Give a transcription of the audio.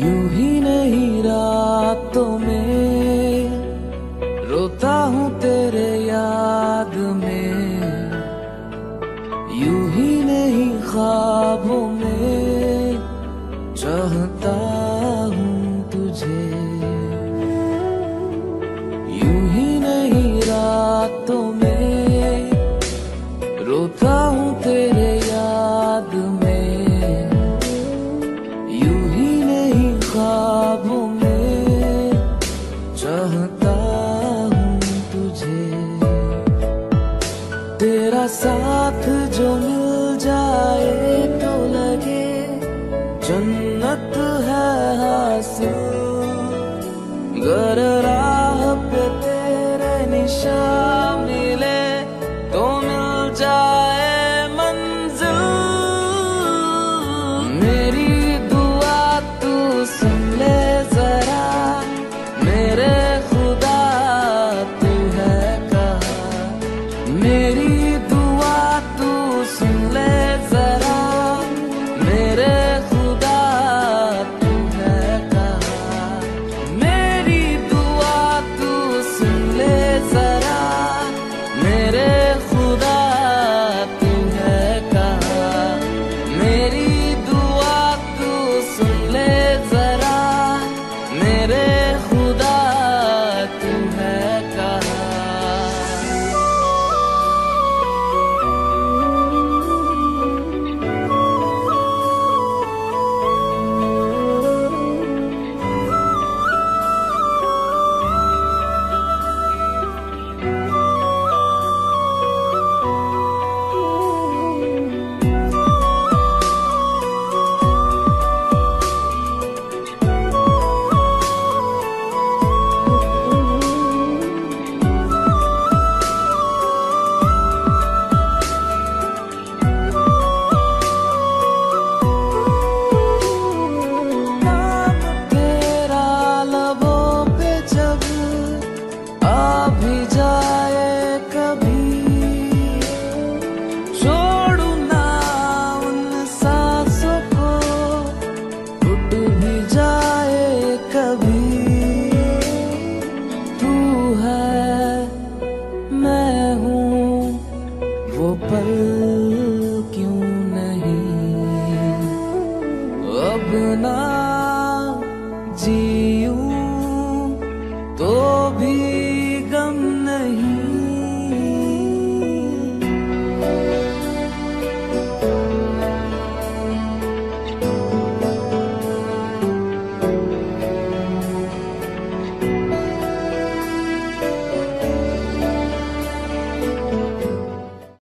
You ही नहीं रातों में रोता हूँ तेरे याद में। यू ही नहीं ख्वाबों में चाहता हूँ तुझे। यूँ ही नहीं रातों में रोता हूँ तेरे साथ जो मिल जाए। अपना जीऊं तो भी